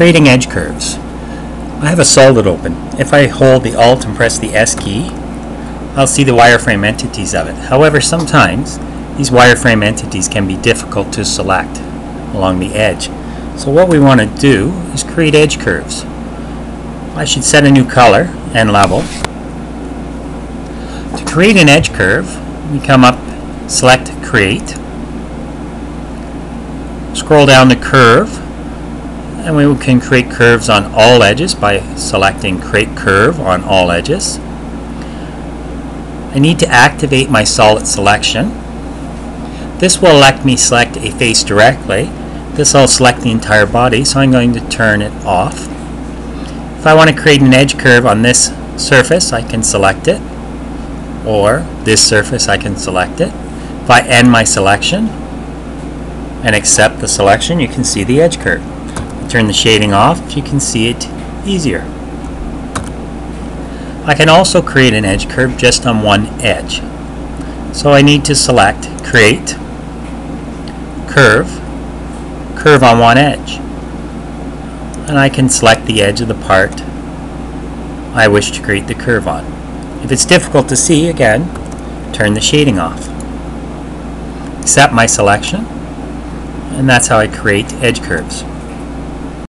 Creating edge curves. I have a solid open. If I hold the Alt and press the S key, I'll see the wireframe entities of it. However, sometimes these wireframe entities can be difficult to select along the edge. So what we want to do is create edge curves. I should set a new color and level. To create an edge curve, we come up, select Create, scroll down to Curve, and we can create curves on all edges by selecting Create Curve on all edges. I need to activate my solid selection. This will let me select a face directly. This will select the entire body, so I'm going to turn it off. If I want to create an edge curve on this surface, I can select it. Or this surface, I can select it. If I end my selection and accept the selection, you can see the edge curve. Turn the shading off, you can see it easier. I can also create an edge curve just on one edge. So I need to select Create, Curve, Curve on one edge. And I can select the edge of the part I wish to create the curve on. If it's difficult to see, again, turn the shading off. Accept my selection, and that's how I create edge curves.